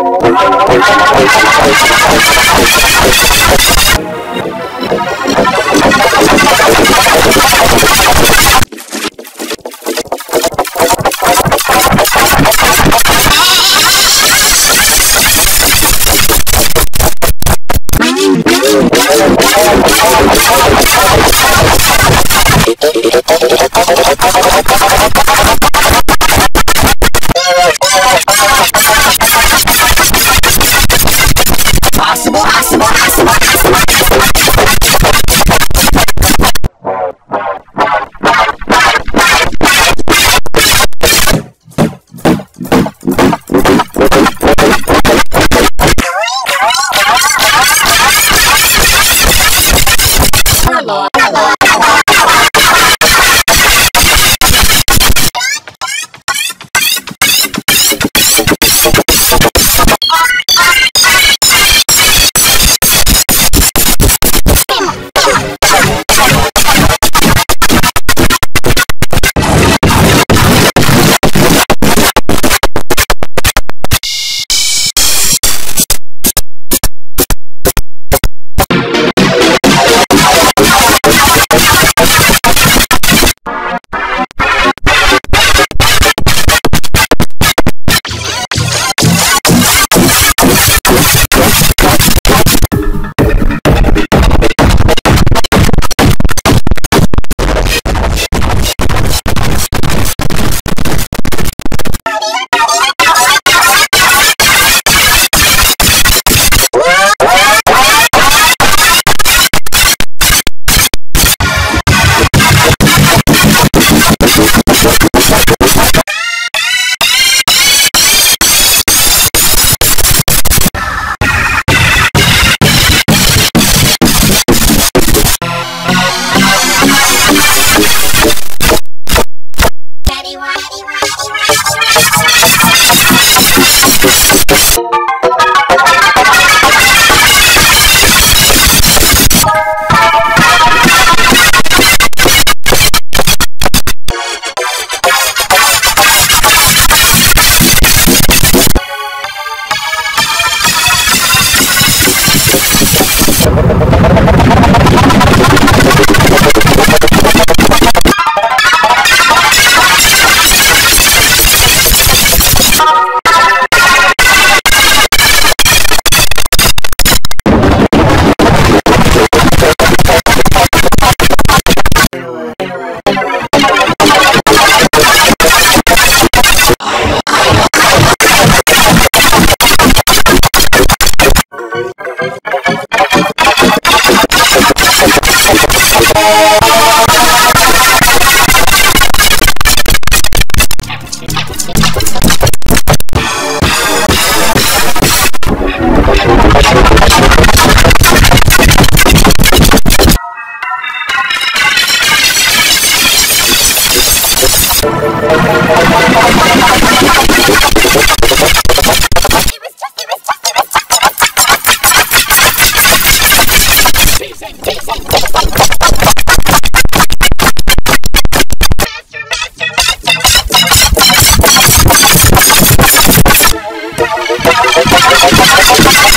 Oh, my God.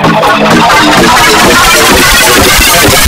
Thank you.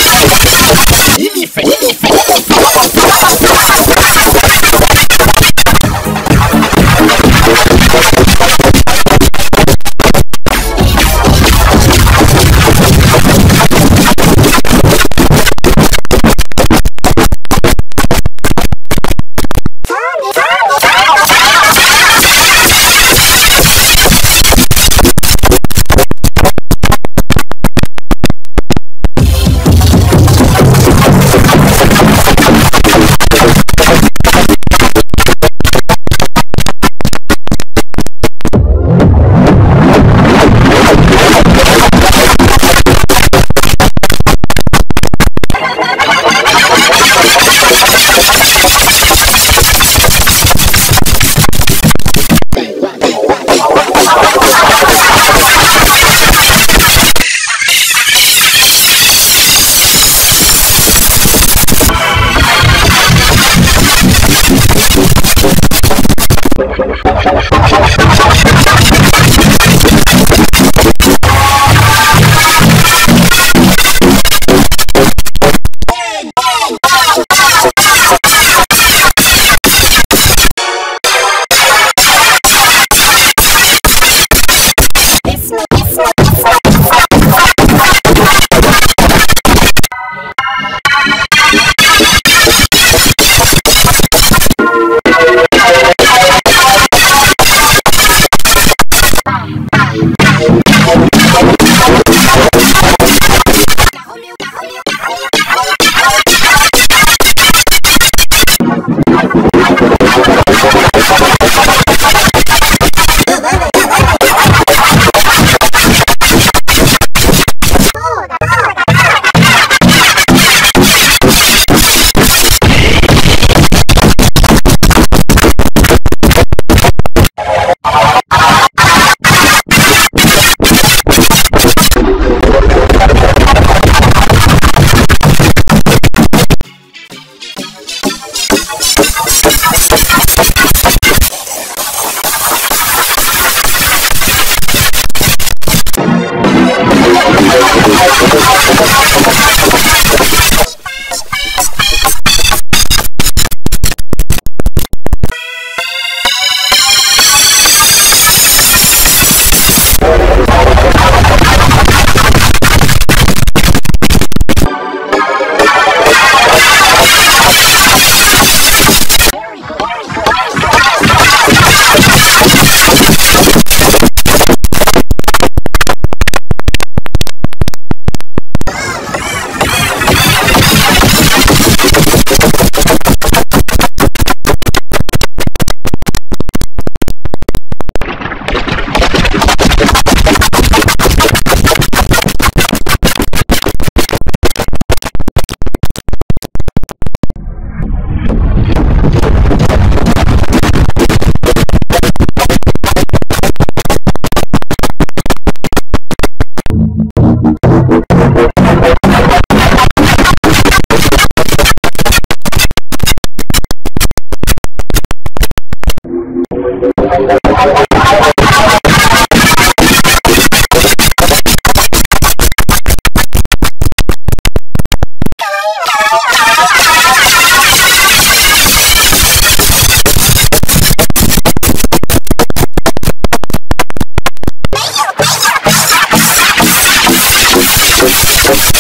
you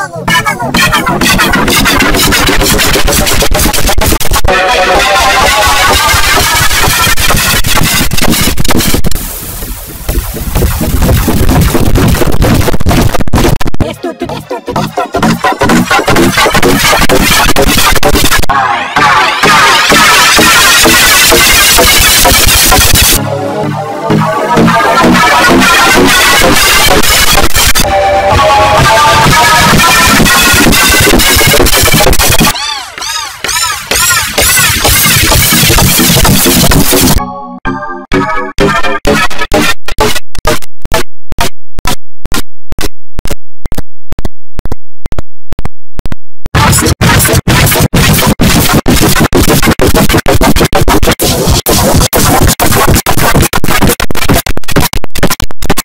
하다고